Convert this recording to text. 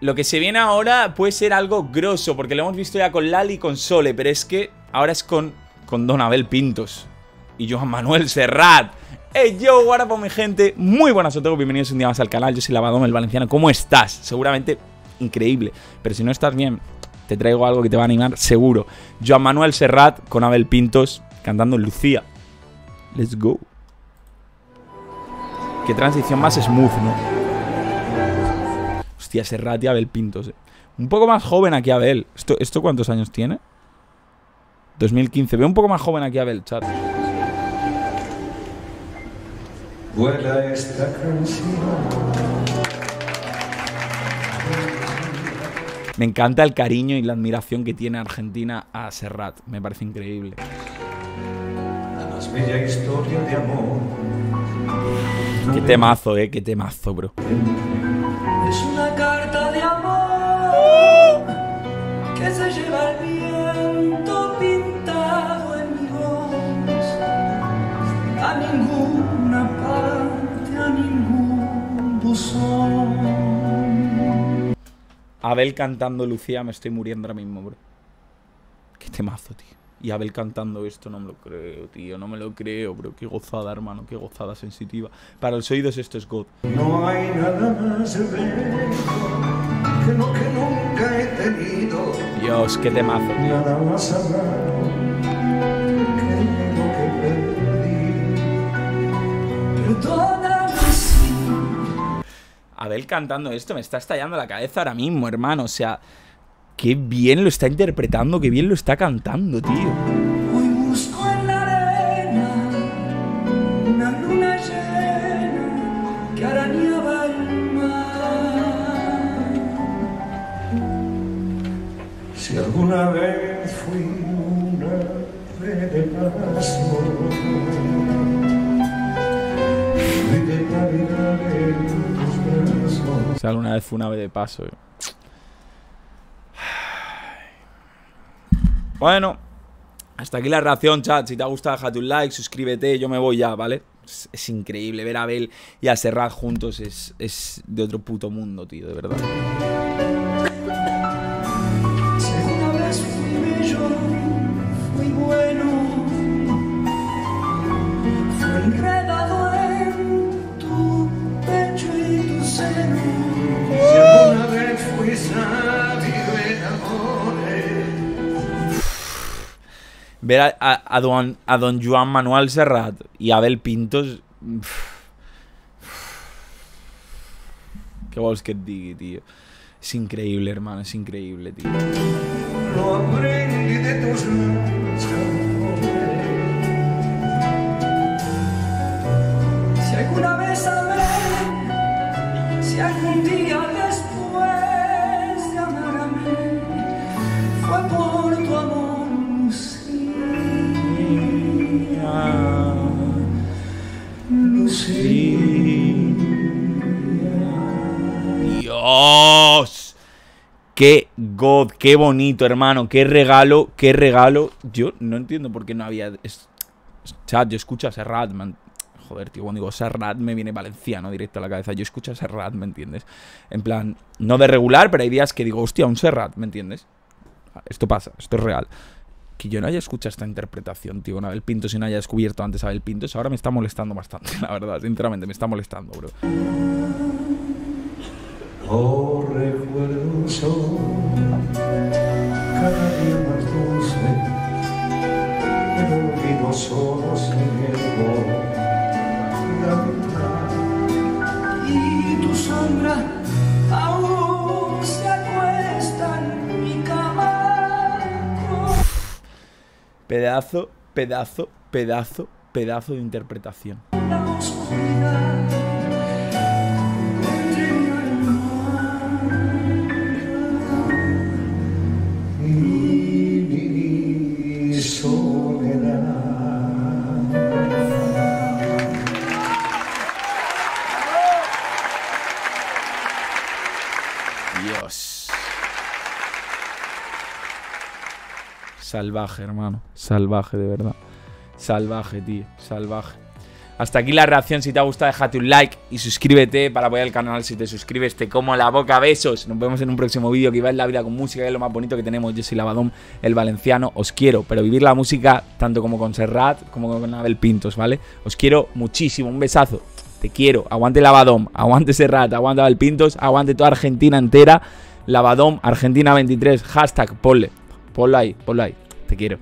Lo que se viene ahora puede ser algo grosso, porque lo hemos visto ya con Lali y con Sole, pero es que ahora es con, con Don Abel Pintos y Joan Manuel Serrat. Hey yo, por mi gente, muy buenas a todos, bienvenidos un día más al canal, yo soy Lavadón, el valenciano, ¿cómo estás? Seguramente increíble, pero si no estás bien, te traigo algo que te va a animar, seguro. Joan Manuel Serrat con Abel Pintos cantando Lucía. Let's go. Qué transición más smooth, ¿no? Hostia, Serrat y Abel Pintos. eh. Un poco más joven aquí Abel. ¿Esto, ¿Esto cuántos años tiene? 2015. Veo un poco más joven aquí Abel, chat. Vuela esta canción. Me encanta el cariño y la admiración que tiene Argentina a Serrat. Me parece increíble. La más bella historia de amor. Qué temazo, eh. Qué temazo, bro. Es una Abel cantando Lucía, me estoy muriendo ahora mismo, bro. Qué temazo, tío. Y Abel cantando esto, no me lo creo, tío. No me lo creo, bro. Qué gozada, hermano. Qué gozada sensitiva. Para los oídos esto es God. No hay nada más que lo que nunca he tenido. Dios, qué temazo, tío. Nada más amado que lo que perdí. Abel cantando esto me está estallando la cabeza ahora mismo, hermano. O sea, qué bien lo está interpretando, qué bien lo está cantando, tío. hoy busco en la arena una luna llena que el mar. Si alguna vez fui una de paso, brazos. O sea, alguna vez fue una ave de paso. Bueno, hasta aquí la reacción, chat. Si te ha gustado, déjate un like, suscríbete. Yo me voy ya, ¿vale? Es, es increíble ver a Abel y a Serrat juntos. Es, es de otro puto mundo, tío, de verdad. Ver a, a- don, a don Joan Manuel Serrat y Abel Pintos. Qué vols que et digui. Es increíble, hermano, de tus labios, Qué God, qué bonito, hermano. Qué regalo, qué regalo. Yo no entiendo por qué no había. es- Chat, yo escucho a Serrat, man. Joder, tío, cuando digo Serrat me viene valenciano directo a la cabeza. Yo escucho a Serrat, ¿me entiendes? En plan, no de regular, pero hay días que digo, hostia, un Serrat, ¿me entiendes? Esto pasa, esto es real. Que yo no haya escuchado esta interpretación, tío, Abel Pintos y no haya descubierto antes a Abel Pintos, ahora me está molestando bastante, la verdad, sinceramente, me está molestando, bro. Oh, sombra aún se acuesta en mi cama. Pedazo, pedazo, pedazo, pedazo de interpretación. la oscuridad Salvaje, hermano. Salvaje, de verdad. Salvaje, tío. Salvaje. Hasta aquí la reacción. Si te ha gustado, déjate un like y suscríbete para apoyar el canal. Si te suscribes, te como la boca. Besos. Nos vemos en un próximo vídeo. Que en la vida con música, que es lo más bonito que tenemos. Yo soy Lavadón, el valenciano. Os quiero, pero vivir la música tanto como con Serrat como con Abel Pintos, ¿vale? Os quiero muchísimo. Un besazo. Te quiero. Aguante Lavadón, aguante Serrat, aguante Abel Pintos, aguante toda Argentina entera. Lavadón, Argentina 23. Hashtag, ponle. Ponlo ahí, ponlo ahí. Te quiero.